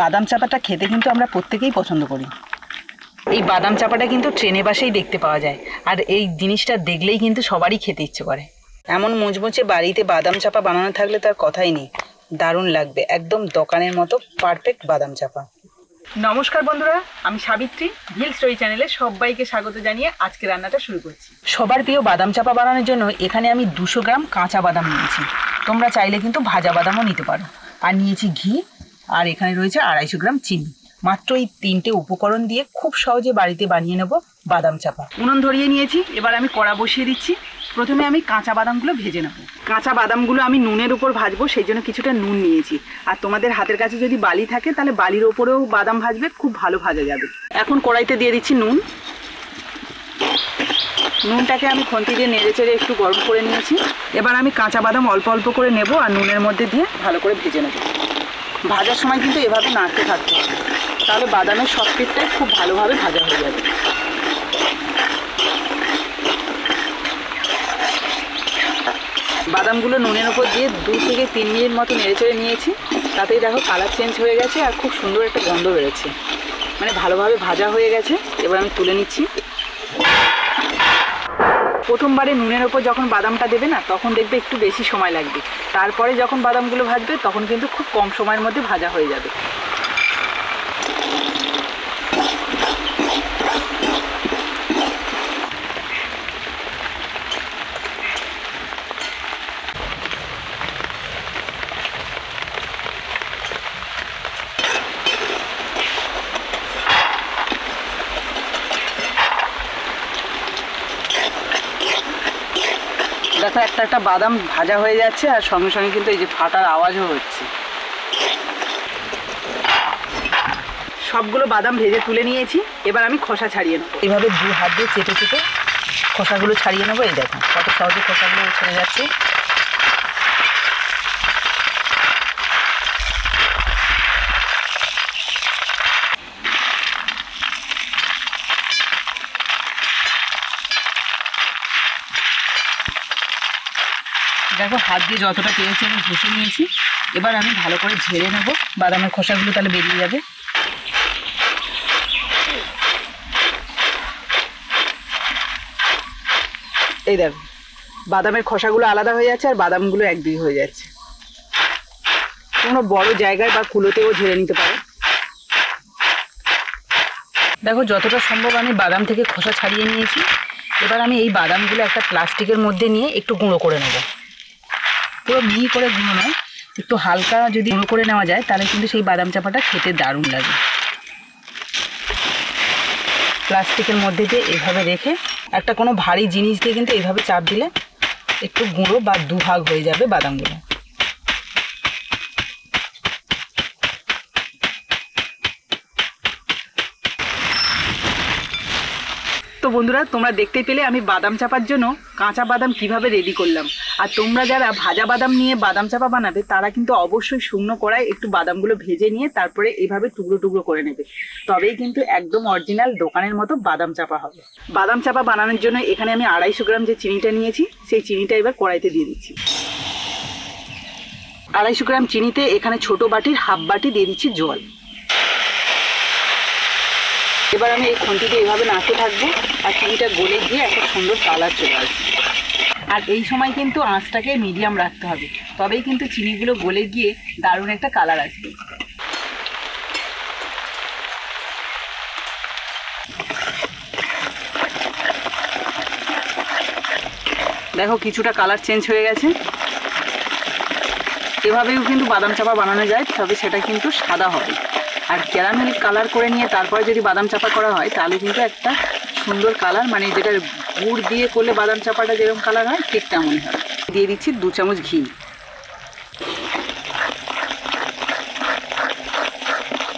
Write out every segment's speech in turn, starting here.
বাদাম চাপাটা খেতে কিন্তু আমরা প্রত্যেকেই পছন্দ করি। এই বাদাম চাপাটা কিন্তু ট্রেনে বাসেই দেখতে পাওয়া যায়। আর এই জিনিসটা দেখলেই কিন্তু সবারই খেতে ইচ্ছে করে। এমন মুচমুচে বাড়িতে বাদাম চাপা বানানো থাকলে তার কথাই নেই। দারুণ লাগবে একদম দোকানের মতো পারফেক্ট বাদাম চাপা। নমস্কার বন্ধুরা আমি সাবিত্রী হিল স্টোরি চ্যানেলে সবাইকে স্বাগত জানিয়ে আজকে রান্নাটা শুরু করছি। সবার প্রিয় বাদাম চাপা বানানোর জন্য এখানে আমি দুশো গ্রাম কাঁচা বাদাম নিয়েছি। তোমরা চাইলে কিন্তু ভাজা বাদামও নিতে পারো। আর নিয়েছি ঘি আর এখানে রয়েছে আড়াইশো গ্রাম চিনি। মাত্র এই তিনটে উপকরণ দিয়ে খুব সহজে বাড়িতে বানিয়ে নেব বাদাম চাপা। উনুন ধরিয়ে নিয়েছি, এবার আমি কড়া বসিয়ে দিচ্ছি। প্রথমে আমি কাঁচা বাদামগুলো ভেজে নেব। কাঁচা বাদামগুলো আমি নুনের উপর ভাজবো, সেই জন্য কিছুটা নুন নিয়েছি। আর তোমাদের হাতের কাছে যদি বালি থাকে, তাহলে বালির ওপরেও বাদাম ভাজবে, খুব ভালো ভাজা যাবে। এখন কড়াইতে দিয়ে দিচ্ছি নুন। নুনটাকে আমি খন্তি দিয়ে নেড়ে চেড়ে একটু গরম করে নিয়েছি। এবার আমি কাঁচা বাদাম অল্প অল্প করে নেব, আর নুনের মধ্যে দিয়ে ভালো করে ভেজে নেব। ভাজার সময় কিন্তু এভাবে নাড়তে থাকতে হবে। তাহলে বাদামের সব পিঠটাই খুব ভালোভাবে ভাজা হয়ে যাবে। বাদামগুলো নুনের উপর দিয়ে দু থেকে তিন মিনিট মতো নেড়ে চেড়ে নিয়েছি। তাতেই দেখো কালার চেঞ্জ হয়ে গেছে আর খুব সুন্দর একটা গন্ধ বেরোচ্ছে। মানে ভালোভাবে ভাজা হয়ে গেছে। এবার আমি তুলে নিচ্ছি। প্রথমবারে নুনের ওপর যখন বাদামটা দেবে না, তখন দেখবে একটু বেশি সময় লাগবে। তারপরে যখন বাদামগুলো ভাজবে, তখন কিন্তু খুব কম সময়ের মধ্যে ভাজা হয়ে যাবে। দেখো, একটা একটা বাদাম ভাজা হয়ে যাচ্ছে আর সঙ্গে সঙ্গে কিন্তু এই যে ফাটার আওয়াজও হচ্ছে। সবগুলো বাদাম ভেজে তুলে নিয়েছি, এবার আমি খোসা ছাড়িয়ে নেব। এইভাবে দু হাত দিয়ে চেপে চেপে খোসাগুলো ছাড়িয়ে নেব, এই দেখো, কত সহজে খোসাগুলো ছেড়ে যাচ্ছে। দেখো, হাত দিয়ে যতটা পেয়েছি আমি ঘষে নিয়েছি। এবার আমি ভালো করে ঝেড়ে নেব। বাদামের খোসাগুলো তাহলে বেরিয়ে যাবে। এই দেখো, বাদামের খোসাগুলো আলাদা হয়ে যাচ্ছে আর বাদামগুলো এক দুই হয়ে যাচ্ছে। কোনো বড় জায়গায় বা কুলোতেও ঝেড়ে নিতে পারো। দেখো, যতটা সম্ভব আমি বাদাম থেকে খোসা ছাড়িয়ে নিয়েছি। এবার আমি এই বাদামগুলো একটা প্লাস্টিকের মধ্যে নিয়ে একটু গুঁড়ো করে নেব। পুরো মিহি করে গুঁড়ো নয়, একটু হালকা যদি গুঁড়ো করে নেওয়া যায়, তাহলে কিন্তু সেই বাদাম চাপাটা খেতে দারুণ লাগে। প্লাস্টিকের মধ্যে দিয়ে এভাবে রেখে, একটা কোনো ভারী জিনিস দিয়ে কিন্তু এইভাবে চাপ দিলে একটু গুঁড়ো বা দুভাগ হয়ে যাবে বাদামগুলো। তো বন্ধুরা, তোমরা দেখতে পেলে আমি বাদাম চাপার জন্য কাঁচা বাদাম কীভাবে রেডি করলাম। আর তোমরা যারা ভাজা বাদাম নিয়ে বাদাম চাপা বানাবে, তারা কিন্তু অবশ্যই শুকনো কড়াই একটু বাদামগুলো ভেজে নিয়ে তারপরে এভাবে টুকরো টুকরো করে নেবে। তবেই কিন্তু একদম অরিজিনাল দোকানের মতো বাদাম চাপা হবে। বাদাম চাপা বানানোর জন্য এখানে আমি আড়াইশো গ্রাম যে চিনিটা নিয়েছি, সেই চিনিটা এবার কড়াইতে দিয়ে দিচ্ছি। আড়াইশো গ্রাম চিনিতে এখানে ছোট বাটির হাফ বাটি দিয়ে দিচ্ছি জল। এবার আমি এই খুন্তিতে এইভাবে নাড়তে থাকব আর চিনিটা গলে গিয়ে একটা সুন্দর কালার চলে আসবে। আর এই সময় কিন্তু আঁচটাকে মিডিয়াম রাখতে হবে, তবেই কিন্তু চিনিগুলো গলে গিয়ে দারুণ একটা কালার আসবে। দেখো কিছুটা কালার চেঞ্জ হয়ে গেছে। এভাবেও কিন্তু বাদাম চাপা বানানো যায়, তবে সেটা কিন্তু সাদা হবে। আর ক্যারামেল কালার করে নিয়ে তারপরে যদি বাদাম চাপা করা হয়, তাহলে কিন্তু একটা সুন্দর কালার মানে যেটা গুড় দিয়ে করলে বাদাম চাপাটা যেরকম কালার হয়, ঠিক তেমনই হয় দিয়ে দিচ্ছি দু চামচ ঘি।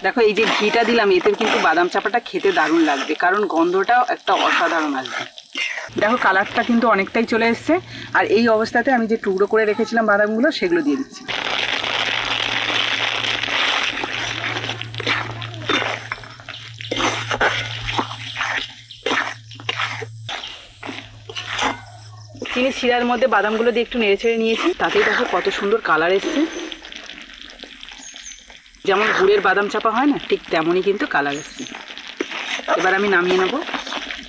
দেখো, এই যে ঘিটা দিলাম, এতে কিন্তু বাদাম চাপাটা খেতে দারুণ লাগবে, কারণ গন্ধটাও একটা অসাধারণ আসবে। দেখো কালারটা কিন্তু অনেকটাই চলে এসছে, আর এই অবস্থাতে আমি যে টুকরো করে রেখেছিলাম বাদামগুলো, সেগুলো দিয়ে দিচ্ছি। চিনি শিরার মধ্যে বাদামগুলো দিয়ে একটু নেড়ে ছেড়ে নিয়েছি। তাতেই দেখো কত সুন্দর কালার এসছে। যেমন গুড়ের বাদাম চাপা হয় না, ঠিক তেমনই কিন্তু কালার এসছে। এবার আমি নামিয়ে নেব।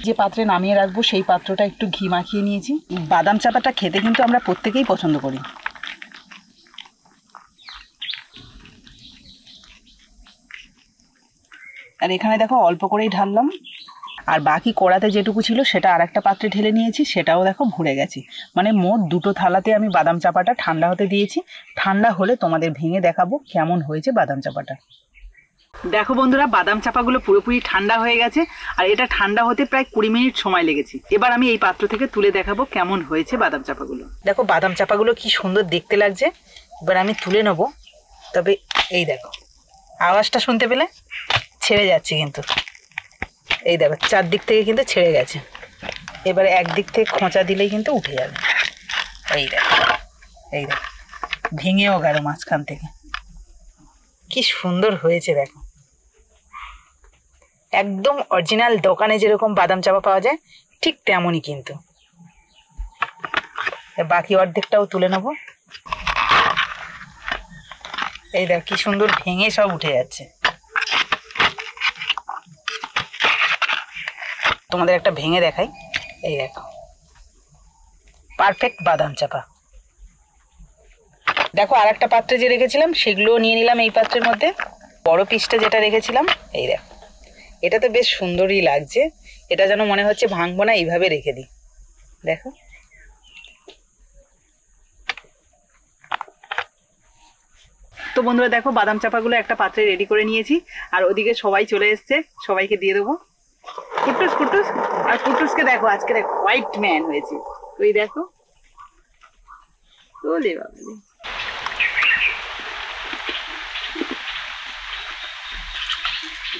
যে পাত্রে নামিয়ে রাখব, সেই পাত্রটা একটু ঘি মাখিয়ে নিয়েছি। বাদাম চাপাটা খেতে কিন্তু আমরা প্রত্যেকেই পছন্দ করি। আর এখানে দেখো অল্প করেই ঢাললাম। আর বাকি কড়াতে যেটুকু ছিল সেটা আর একটা পাত্রে ঢেলে নিয়েছি, সেটাও দেখো ভরে গেছে। মানে মোট দুটো থালাতে আমি বাদাম চাপাটা ঠান্ডা হতে দিয়েছি। ঠান্ডা হলে তোমাদের ভেঙে দেখাবো কেমন হয়েছে বাদাম চাপাটা। দেখো বন্ধুরা, বাদাম চাপাগুলো পুরোপুরি ঠান্ডা হয়ে গেছে, আর এটা ঠান্ডা হতে প্রায় কুড়ি মিনিট সময় লেগেছে। এবার আমি এই পাত্র থেকে তুলে দেখাবো কেমন হয়েছে বাদাম চাপাগুলো। দেখো বাদাম চাপাগুলো কি সুন্দর দেখতে লাগছে। এবার আমি তুলে নেব। তবে এই দেখো, আওয়াজটা শুনতে পেলে ছেড়ে যাচ্ছে কিন্তু। এই দেখো, চারদিক থেকে কিন্তু ছেড়ে গেছে। এবারে একদিক থেকে খোঁচা দিলেই কিন্তু উঠে যাবে। এই দেখো এই দেখো, ভেঙেও গেল মাঝখান থেকে। কি সুন্দর হয়েছে দেখো। একদম অরিজিনাল দোকানে যেরকম বাদাম চাপা পাওয়া যায়, ঠিক তেমনই কিন্তু। বাকি অর্ধেকটাও তুলে নেব। এই দেখ, কি সুন্দর ভেঙে সব উঠে যাচ্ছে। তোমাদের একটা ভেঙে দেখাই। এই দেখো। পারফেক্ট বাদাম চাপা। দেখো আর একটা পাত্রে যে রেখেছিলাম, সেগুলোও নিয়ে নিলাম এই পাত্রের মধ্যে। বড় পিসটা যেটা রেখেছিলাম, এই দেখো। এটা তো বেশ সুন্দরই লাগছে। এটা যেন মনে হচ্ছে ভাঙবো না, এইভাবে রেখে দিই। দেখো। তো বন্ধুরা, দেখো, বাদাম চাপাগুলো একটা পাত্রে রেডি করে নিয়েছি। আর ওদিকে সবাই চলে এসছে। সবাইকে দিয়ে দেবো। কুটুস কুটুস। আর কুটুসকে দেখো আজকে দেখো হোয়াইট ম্যান হয়েছে। ওই দেখো? ওলে বাবালে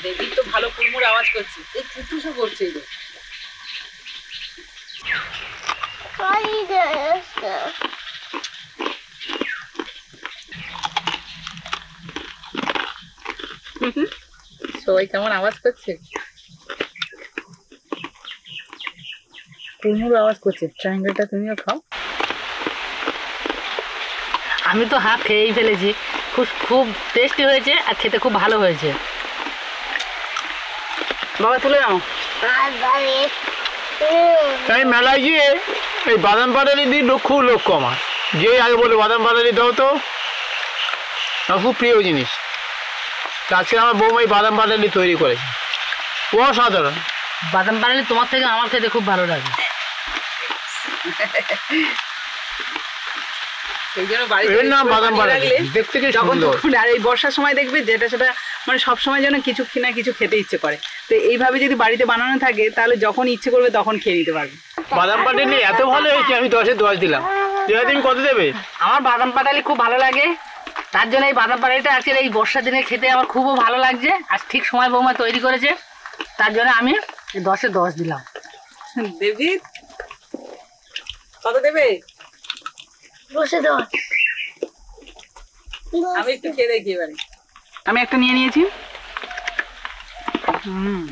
দেবীর তো ভালো কুড়মুড় আওয়াজ করছে। এই কুটুসও করছে এই। সবাই কেমন আওয়াজ করছে? আওয়াজ করছে ট্রায়াঙ্গেলটা তুমিও খাও। আমি তো হাফ খেয়েই ফেলেছি খুব খুব টেস্টি হয়েছে আর খেতে খুব ভালো হয়েছে। বাবা তুলে নাও। আমি মেলায় গিয়ে এই বাদাম পাটালি দিই লোক খুব লোক কমা যে আগে বলে বাদাম পাটালি দাও তো আমার খুব প্রিয় জিনিস। আজকে আমার বৌমা এই বাদাম পাটালি তৈরি করেছে। অসাধারণ। বাদাম বানালে তোমার থেকে আমার খেতে খুব ভালো লাগে। সেই জন্য বাড়িতে নাম বাদাম বানিয়ে দেখতে কি সুন্দর? আর এই বর্ষার সময় দেখবে যেটা সেটা মানে সব সময় যেন কিছু না কিছু খেতে ইচ্ছে করে। তো এইভাবে যদি বাড়িতে বানানো থাকে তাহলে যখন ইচ্ছে করবে তখন খেয়ে নিতে পারবে। বাদাম পাটালি এত ভালো হয়েছে আমি দশে দশ দিলাম। তুমি কত দেবে? আমার বাদাম পাটালি খুব ভালো লাগে। তার জন্য এই বাদাম পাটালিটা আজকে এই বর্ষার দিনে খেতে আমার খুবও ভালো লাগছে। আর ঠিক সময় বৌমা তৈরি করেছে। তার জন্য আমি দশে দশ দিলাম। দেবজিৎ কত দেবে? আমি একটু খেয়ে দেখি এবারে। আমি একটা নিয়ে নিয়েছি। হুম।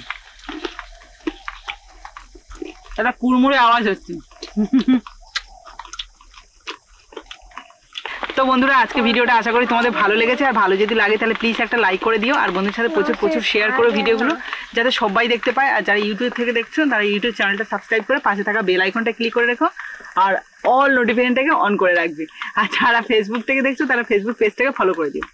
একটা কুড়মুড়ে আওয়াজ হচ্ছে। তো বন্ধুরা আজকে ভিডিওটা আশা করি তোমাদের ভালো লেগেছে। আর ভালো যদি লাগে তাহলে প্লিজ একটা লাইক করে দিও। আর বন্ধুদের সাথে প্রচুর প্রচুর শেয়ার করো ভিডিওগুলো যাতে সবাই দেখতে পায়। আর যারা ইউটিউব থেকে দেখছ তারা ইউটিউব চ্যানেলটা সাবস্ক্রাইব করে পাশে থাকা বেল আইকনটা ক্লিক করে রেখো। আর অল নোটিফিকেশনটাকে অন করে রাখবে। আর যারা ফেসবুক থেকে দেখছ তারা ফেসবুক পেজটাকে ফলো করে দিও.